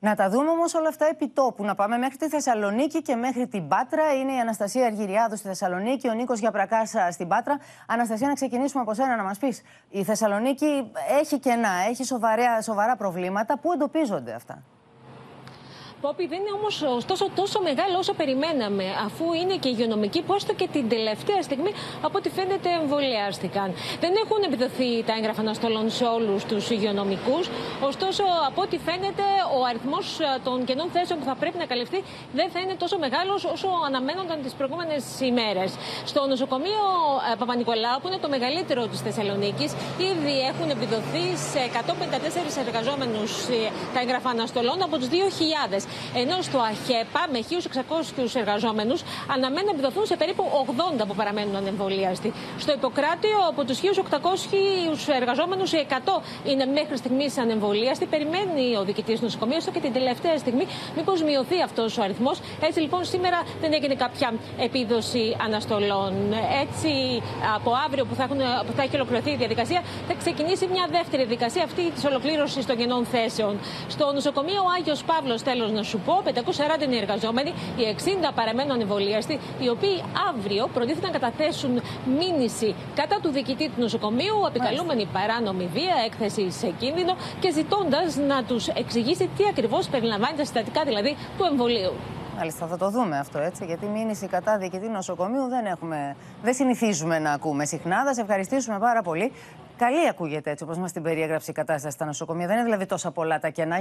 Να τα δούμε όμως όλα αυτά επί τόπου. Να πάμε μέχρι τη Θεσσαλονίκη και μέχρι την Πάτρα. Είναι η Αναστασία Αργυριάδου στη Θεσσαλονίκη, ο Νίκος Γιαπρακάς στην Πάτρα. Αναστασία, να ξεκινήσουμε από σένα να μας πεις. Η Θεσσαλονίκη έχει κενά, έχει σοβαρά, σοβαρά προβλήματα. Πού εντοπίζονται αυτά; Πόπι δεν είναι όμως ωστόσο τόσο μεγάλο όσο περιμέναμε, αφού είναι και υγειονομικοί που έστω και την τελευταία στιγμή, από ό,τι φαίνεται, εμβολιάστηκαν. Δεν έχουν επιδοθεί τα έγγραφα αναστολών σε όλους τους υγειονομικούς. Ωστόσο, από ό,τι φαίνεται, ο αριθμός ε, των κενών θέσεων που θα πρέπει να καλυφθεί δεν θα είναι τόσο μεγάλος όσο αναμένονταν τις προηγούμενες ημέρες. Στο νοσοκομείο ε, Παπα-Νικολάου, που είναι το μεγαλύτερο της Θεσσαλονίκης, ήδη έχουν επιδοθεί σε 154 εργαζόμενους ε, τα έγγραφα αναστολών από τους 2.000. Ενώ στο ΑΧΕΠΑ με 1.600 εργαζόμενους αναμένουν να επιδοθούν σε περίπου 80 που παραμένουν ανεμβολίαστοι. Στο Ιπποκράτιο από τους 1.800 εργαζόμενους, οι 100 είναι μέχρι στιγμής ανεμβολίαστοι. Περιμένει ο διοικητής του νοσοκομείου και την τελευταία στιγμή μήπως μειωθεί αυτός ο αριθμός. Έτσι λοιπόν σήμερα δεν έγινε κάποια επίδοση αναστολών. Έτσι από αύριο που θα, έχουν, που θα έχει ολοκληρωθεί η διαδικασία θα ξεκινήσει μια δεύτερη διαδικασία αυτή της ολοκλήρωσης των γενών θέσεων. Στο νοσοκομείο Άγιος Παύλος, τέλος να σου πω, 540 είναι οι εργαζόμενοι, οι 60 παραμένουν ανεβολίαστοι, οι οποίοι αύριο προτίθεται να καταθέσουν μήνυση κατά του διοικητή του νοσοκομείου, επικαλούμενη παράνομη βία, έκθεση σε κίνδυνο και ζητώντας να τους εξηγήσει τι ακριβώς περιλαμβάνει τα συστατικά δηλαδή του εμβολίου. Μάλιστα, θα το δούμε αυτό έτσι, γιατί μήνυση κατά διοικητή νοσοκομείου δεν, έχουμε, δεν συνηθίζουμε να ακούμε συχνά. Θα σε ευχαριστήσουμε πάρα πολύ. Καλή ακούγεται έτσι, όπως μας την περιέγραψε η κατάσταση στα νοσοκομεία. Δεν είναι δηλαδή τόσα πολλά τα κενά.